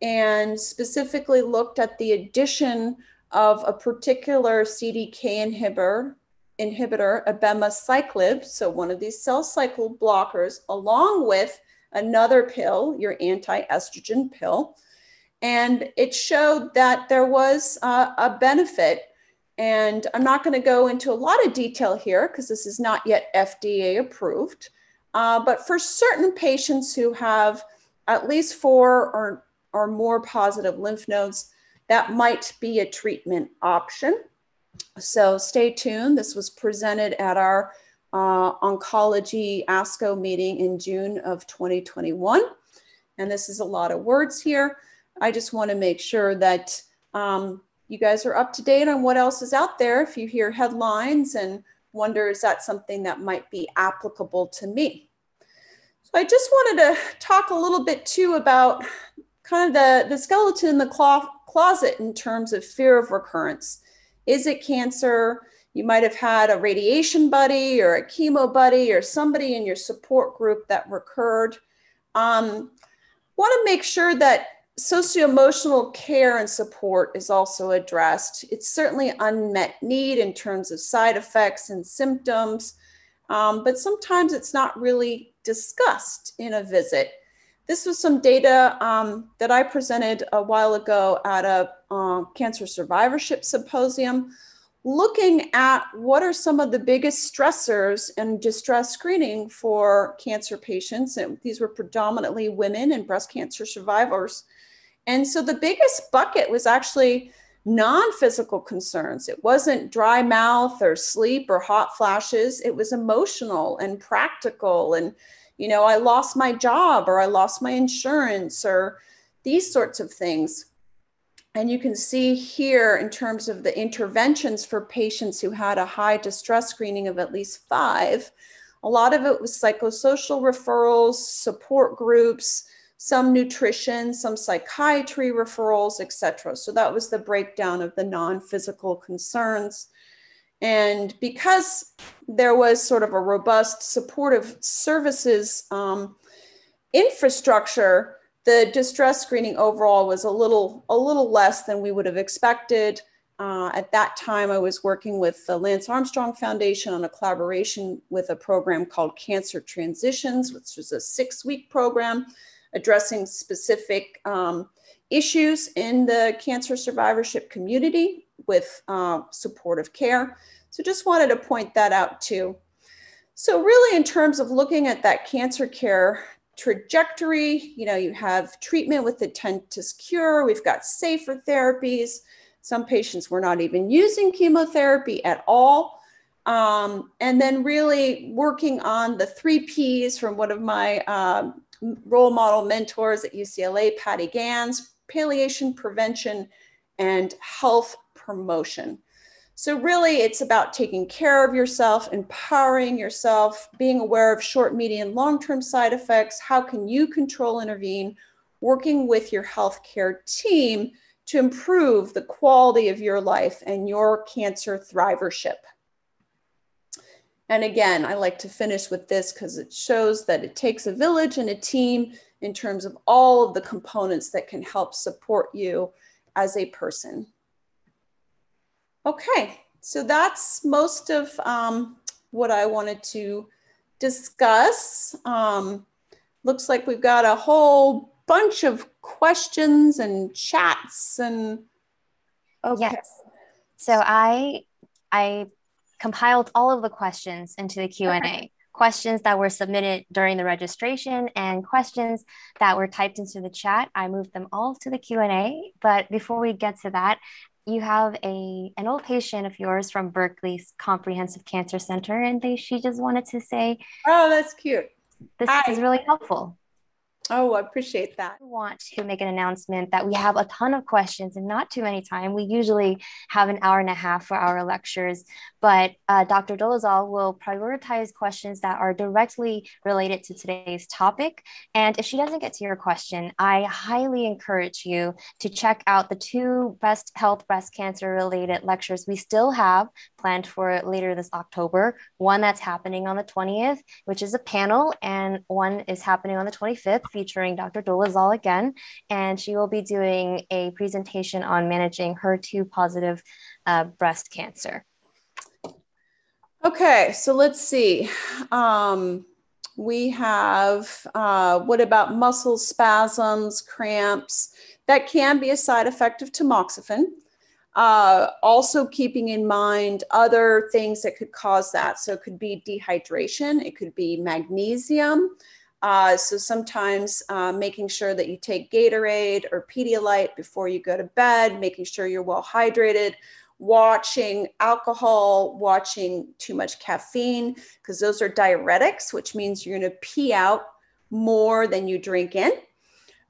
and specifically looked at the addition of a particular CDK inhibitor, inhibitor abemaciclib, so one of these cell cycle blockers, along with another pill, your anti-estrogen pill. And it showed that there was uh, a benefit. And I'm not going to go into a lot of detail here because this is not yet FDA approved. Uh, but for certain patients who have at least four or, or more positive lymph nodes, that might be a treatment option. So stay tuned. This was presented at our uh, oncology ASCO meeting in June of 2021. And this is a lot of words here. I just want to make sure that um, you guys are up to date on what else is out there. If you hear headlines and wonder, is that something that might be applicable to me? So I just wanted to talk a little bit too about kind of the, the skeleton in the closet in terms of fear of recurrence. Is it cancer? You might have had a radiation buddy or a chemo buddy or somebody in your support group that recurred. Um, want to make sure that socio-emotional care and support is also addressed. It's certainly unmet need in terms of side effects and symptoms, um, but sometimes it's not really discussed in a visit. This was some data um, that I presented a while ago at a uh, cancer survivorship symposium, looking at what are some of the biggest stressors in distress screening for cancer patients. And these were predominantly women and breast cancer survivors. And so the biggest bucket was actually non physical concerns. It wasn't dry mouth or sleep or hot flashes. It was emotional and practical. And, you know, I lost my job or I lost my insurance or these sorts of things. And you can see here in terms of the interventions for patients who had a high distress screening of at least five, a lot of it was psychosocial referrals, support groups, some nutrition, some psychiatry referrals, etc. So that was the breakdown of the non-physical concerns. And because there was sort of a robust supportive services um, infrastructure, the distress screening overall was a little a little less than we would have expected. Uh, at that time, I was working with the Lance Armstrong Foundation on a collaboration with a program called Cancer Transitions, which was a six-week program addressing specific um, issues in the cancer survivorship community with uh, supportive care. So just wanted to point that out too. So really in terms of looking at that cancer care trajectory, you know, you have treatment with intent to cure, we've got safer therapies. Some patients were not even using chemotherapy at all. Um, and then really working on the three Ps from one of my um, role model mentors at UCLA, Patty Ganz, palliation prevention and health promotion. So, really, it's about taking care of yourself, empowering yourself, being aware of short, medium, long term side effects. How can you control, intervene, working with your healthcare team to improve the quality of your life and your cancer thrivership? And again, I like to finish with this because it shows that it takes a village and a team in terms of all of the components that can help support you as a person. Okay, so that's most of um, what I wanted to discuss. Um, looks like we've got a whole bunch of questions and chats and okay. yes. So I I compiled all of the questions into the Q&A. Okay. questions that were submitted during the registration and questions that were typed into the chat. I moved them all to the Q&A. But before we get to that, you have a an old patient of yours from Berkeley's Comprehensive Cancer Center, and they she just wanted to say, "Oh, that's cute. This Hi. is really helpful." Oh, I appreciate that. I want to make an announcement that we have a ton of questions and not too many time. We usually have an hour and a half for our lectures, but uh, Dr. Dolezal will prioritize questions that are directly related to today's topic. And if she doesn't get to your question, I highly encourage you to check out the two breast health breast cancer related lectures we still have planned for later this October. One that's happening on the 20th, which is a panel, and one is happening on the 25th featuring Dr. Dolezal again, and she will be doing a presentation on managing HER2 positive uh, breast cancer. Okay, so let's see. Um, we have uh, what about muscle spasms, cramps? That can be a side effect of tamoxifen. Uh, also, keeping in mind other things that could cause that. So, it could be dehydration, it could be magnesium, uh, so sometimes uh, making sure that you take Gatorade or Pedialyte before you go to bed, making sure you're well hydrated, watching alcohol, watching too much caffeine, because those are diuretics, which means you're going to pee out more than you drink in.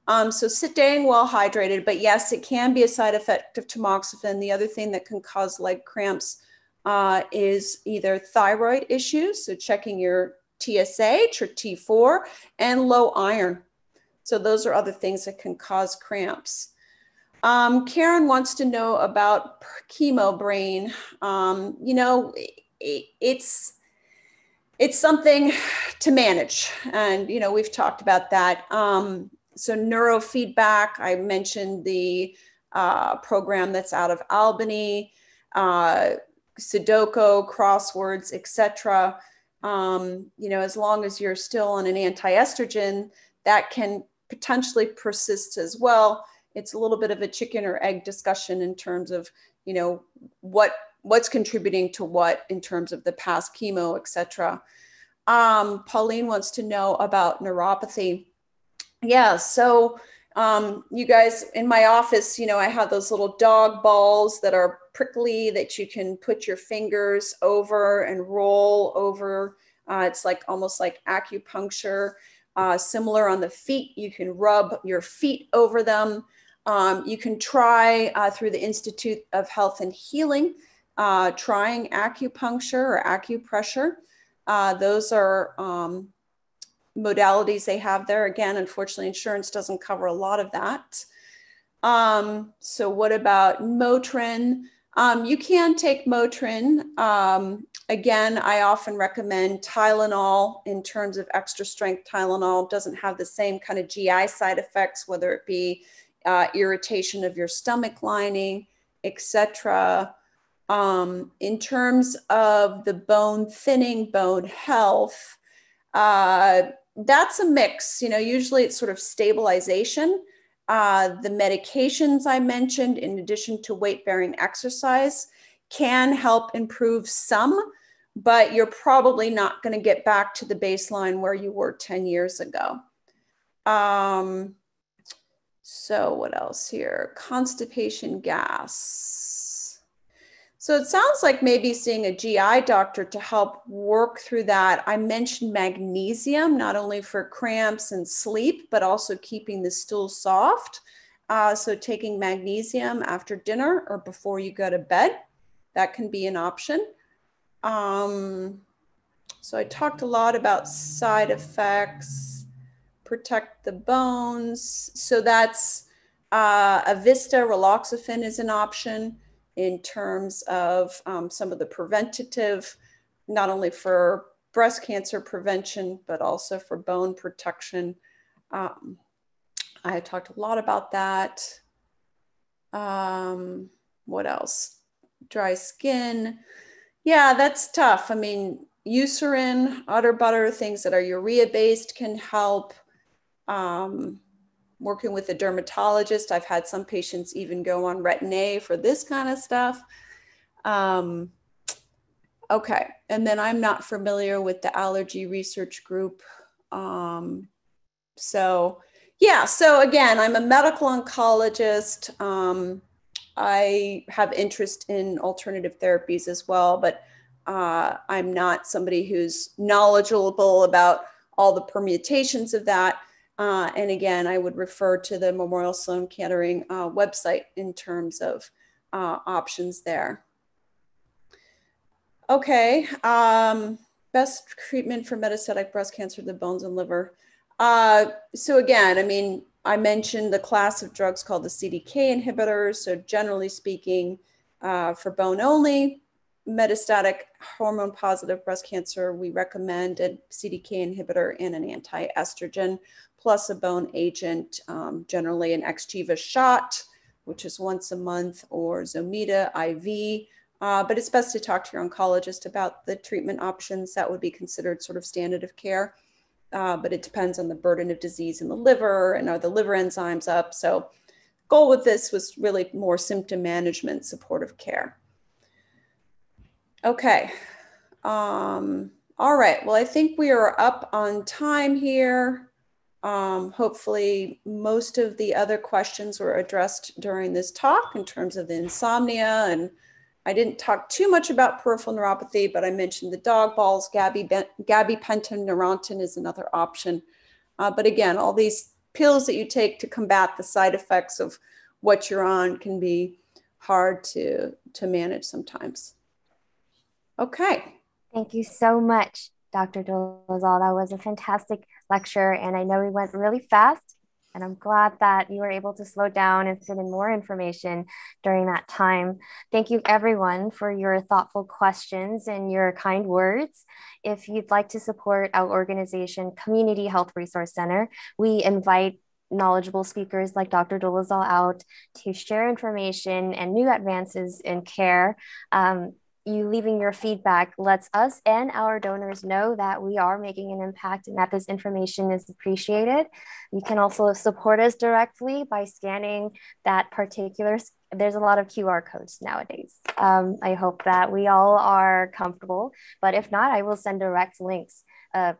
Um, so staying well hydrated, but yes, it can be a side effect of tamoxifen. The other thing that can cause leg cramps uh, is either thyroid issues, so checking your Or T4, and low iron. So those are other things that can cause cramps. Um, Karen wants to know about chemo brain. Um, you know, it, it's it's something to manage, and you know we've talked about that. Um, so neurofeedback. I mentioned the uh, program that's out of Albany, uh, Sudoku, crosswords, etc um, you know, as long as you're still on an anti-estrogen, that can potentially persist as well. It's a little bit of a chicken or egg discussion in terms of, you know, what what's contributing to what in terms of the past chemo, etc. Um, Pauline wants to know about neuropathy. Yeah, so um, you guys in my office, you know, I have those little dog balls that are prickly that you can put your fingers over and roll over. Uh, it's like almost like acupuncture. Uh, similar on the feet, you can rub your feet over them. Um, you can try uh, through the Institute of Health and Healing, uh, trying acupuncture or acupressure. Uh, those are um, modalities they have there. Again, unfortunately, insurance doesn't cover a lot of that. Um, so what about Motrin? Um, you can take Motrin. Um, again, I often recommend Tylenol in terms of extra strength Tylenol. Doesn't have the same kind of GI side effects, whether it be uh, irritation of your stomach lining, etc. Um, in terms of the bone thinning, bone health, uh, that's a mix. You know, usually it's sort of stabilization. Uh, the medications I mentioned, in addition to weight bearing exercise, can help improve some, but you're probably not going to get back to the baseline where you were 10 years ago. Um, so, what else here? Constipation gas. So it sounds like maybe seeing a GI doctor to help work through that. I mentioned magnesium, not only for cramps and sleep, but also keeping the stool soft. Uh, so taking magnesium after dinner or before you go to bed, that can be an option. Um, so I talked a lot about side effects, protect the bones. So that's uh, Evista, raloxifene is an option in terms of um, some of the preventative, not only for breast cancer prevention, but also for bone protection. Um, I talked a lot about that. Um, what else? Dry skin. Yeah, that's tough. I mean, Eucerin, udder butter, things that are urea based can help. Um, working with a dermatologist. I've had some patients even go on Retin-A for this kind of stuff. Um, Okay, and then I'm not familiar with the allergy research group. Um, so, yeah, so again, I'm a medical oncologist. Um, I have interest in alternative therapies as well, but uh, I'm not somebody who's knowledgeable about all the permutations of that. Uh, and again, I would refer to the Memorial Sloan Kettering uh, website in terms of uh, options there. Okay, um, best treatment for metastatic breast cancer, the bones and liver. Uh, so again, I mean, I mentioned the class of drugs called the CDK inhibitors. So generally speaking, uh, for bone only, metastatic hormone positive breast cancer, we recommend a CDK inhibitor and an anti-estrogen plus a bone agent, um, generally an Xgeva shot, which is once a month, or Zometa IV. Uh, but it's best to talk to your oncologist about the treatment options that would be considered sort of standard of care. Uh, but it depends on the burden of disease in the liver and are the liver enzymes up. So, goal with this was really more symptom management, supportive care. Okay. Um, all right. Well, I think we are up on time here. Um, hopefully, most of the other questions were addressed during this talk in terms of the insomnia and I didn't talk too much about peripheral neuropathy, but I mentioned the dog balls, gabapentin, Neurontin is another option. Uh, but again, all these pills that you take to combat the side effects of what you're on can be hard to, to manage sometimes. Okay. Thank you so much, Dr. Dolezal. That was a fantastic lecture, and I know we went really fast, and I'm glad that you were able to slow down and fit in more information during that time. Thank you, everyone, for your thoughtful questions and your kind words. If you'd like to support our organization, Community Health Resource Center, we invite knowledgeable speakers like Dr. Dolezal out to share information and new advances in care. Um, you leaving your feedback lets us and our donors know that we are making an impact and that this information is appreciated. You can also support us directly by scanning that particular, there's a lot of QR codes nowadays. Um, I hope that we all are comfortable, but if not, I will send direct links uh,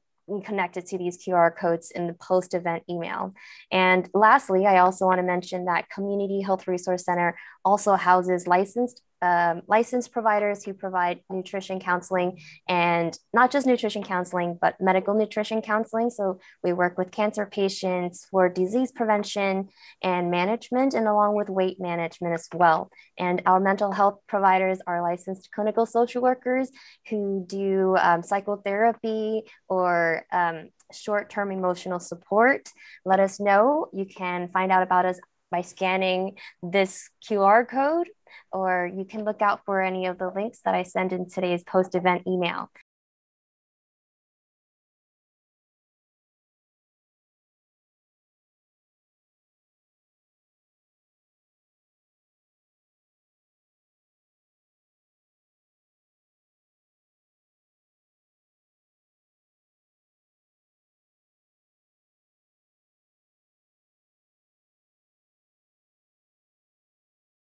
connected to these QR codes in the post event email. And lastly, I also want to mention that Community Health Resource Center also houses licensed um, licensed providers who provide nutrition counseling and not just nutrition counseling, but medical nutrition counseling. So we work with cancer patients for disease prevention and management, and along with weight management as well. And our mental health providers are licensed clinical social workers who do um, psychotherapy or um, short term emotional support. Let us know. You can find out about us by scanning this QR code or you can look out for any of the links that I send in today's post event email.